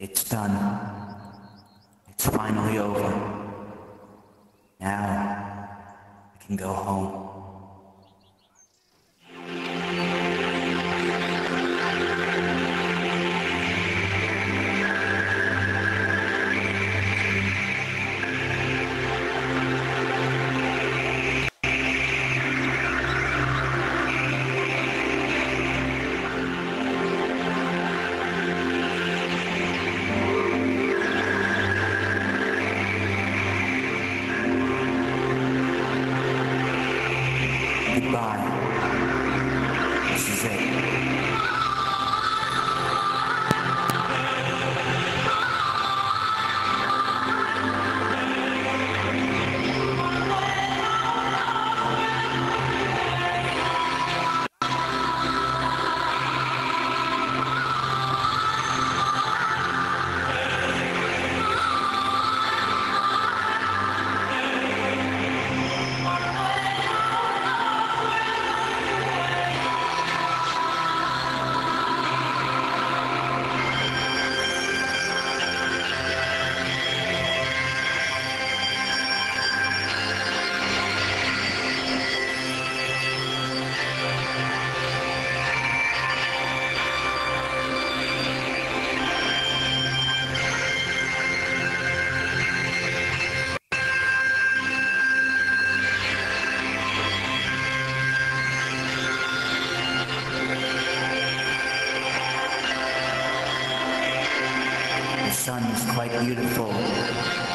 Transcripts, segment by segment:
It's done. It's finally over. Now, I can go home. Sun is quite beautiful.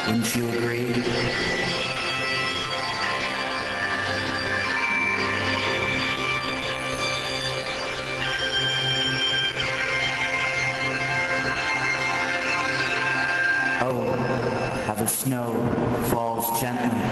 Wouldn't you agree? Oh, how the snow falls gently.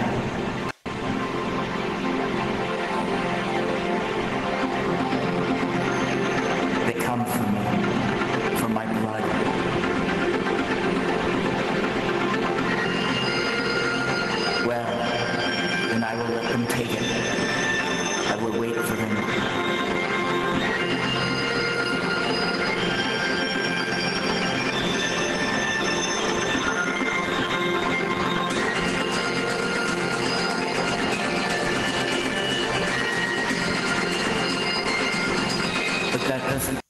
I will wait for them. that doesn't